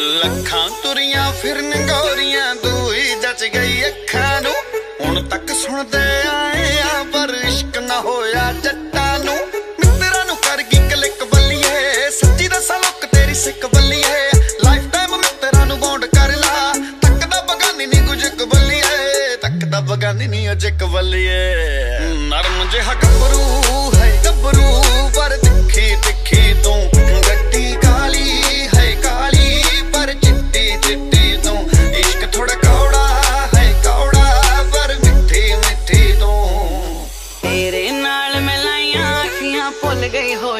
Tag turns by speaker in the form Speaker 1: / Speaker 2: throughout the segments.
Speaker 1: ਲੱਖਾਂ ਤੁਰੀਆਂ ਫਿਰਨ ਗੋਰੀਆਂ ਤੂੰ ਜੱਜ ਗਈ ਅੱਖਾਂ ਨੂੰ। ਹੁਣ ਤੱਕ ਸੁਣਦੇ ਆਏ ਆ, ਪਰ ਇਸ਼ਕ ਨਾ ਹੋਇਆ ਜੱਟਾਂ ਨੂੰ। ਮਿੱਤਰਾਂ ਨੂੰ ਕਰ ਗਈ ਕਲਿੱਕ ਬੱਲੀਏ, ਸੱਚੀ ਦੱਸਾਂ ਲੋਕ ਤੇਰੀ ਸਿੱਕ ਬੱਲੀਏ। ਲਾਈਫ ਟਾਈਮ ਮਿੱਤਰਾਂ ਨੂੰ ਬੌਂਡ ਕਰ ਲਾ, ਤੱਕ ਤੱਕਦਾ ਬਗਾਨੀ ਨਹੀਂ ਕੁਝ ਕਬੱਲੀਏ ਤੱਕਦਾ ਬਗਾਨੀ ਨਹੀਂ ਅਜੇ ਕਬੱਲੀਏ ਨਰਮ ਜਿਹਾ ਗੱਭਰੂ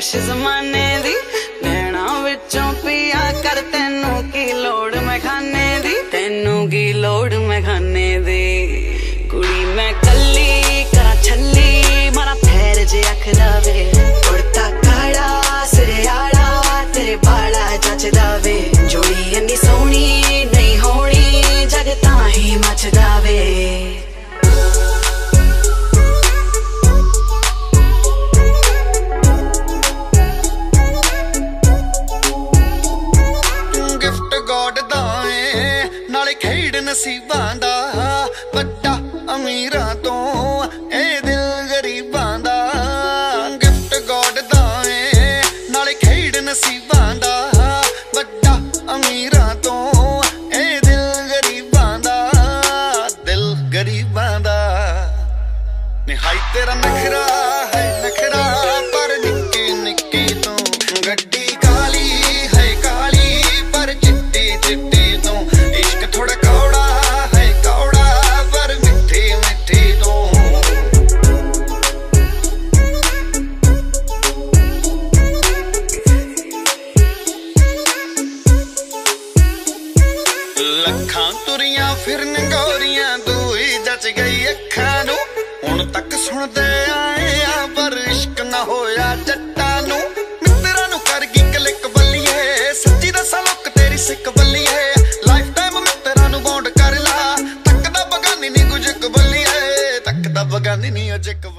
Speaker 2: ਹੋਸ਼ ਜ਼ਮਾਨੇ ਦੀ, ਨੈਣਾ ਵਿੱਚੋਂ ਪੀਆ ਕਰ ਤੈਨੂੰ ਕੀ ਲੋੜ ਮੈਂ ਖਾਨੇ ਦੀ, ਤੈਨੂੰ ਕੀ ਲੋੜ ਮੈਂ ਖਾਨੇ ਦੀ।
Speaker 1: ਨਸੀਬਾਂ ਦਾ ਵੱਡਾ ਅਮੀਰਾਂ ਤੋਂ ਇਹ ਦਿਲ ਗਰੀਬਾਂ ਦਾ। ਗਿਫਟ ਗੋਡ ਦਾ ਏ, ਨਾਲੇ ਖੇਡ ਨਸੀਬਾਂ ਦਾ ਵੱਡਾ ਅਮੀਰਾਂ ਤੋਂ ਇਹ ਦਿਲ ਗਰੀਬਾਂ ਦਾ। ਦਿਲ ਗਰੀਬਾਂ ਦਾ। ਨਿਹਾਈ ਤੇਰਾ ਨਖਰਾ ਹੈ ਨਖਰਾ, ਪਰ ਨਿੱਕੀ ਨਿੱਕੀ ਤੋਂ ਗੱਡੀ ਕਾਲੀ ਹੈ ਕਾਲੀ, ਪਰ ਚਿੱਟੀ ਚਿੱਟੀ ਤੋਂ ਲੱਖਾਂ ਤੁਰੀਆਂ ਫਿਰਨ ਗੋਰੀਆਂ ਤੂੰ ਜੱਜ ਗਈ ਅੱਖਾਂ ਨੂੰ। ਹੁਣ ਤੱਕ ਸੁਣਦੇ ਆਏ ਆ ਪਰ ਇਸ਼ਕ ਨਾ ਹੋਇਆ ਜੱਟਾਂ ਨੂੰ। ਮਿੱਤਰਾਂ ਨੂੰ ਕਰ ਗਈ ਕਲਿੱਕ ਬੱਲੀਏ, ਸੱਚੀ ਦੱਸਾਂ ਲੋਕ ਤੇਰੀ ਸਿੱਕ ਬੱਲੀਏ। ਲਾਈਫ ਟਾਈਮ ਮਿੱਤਰਾਂ ਨੂੰ ਬੌਂਡ ਕਰ ਲਾ ਤੱਕਦਾ ਬਗਾਨੀ ਨਹੀਂ ਕੁਝ ਕਬੱਲੀਏ ਤੱਕਦਾ ਬਗਾਨੀ ਨਹੀਂ ਅਜੇ ਕਬੱਲੀ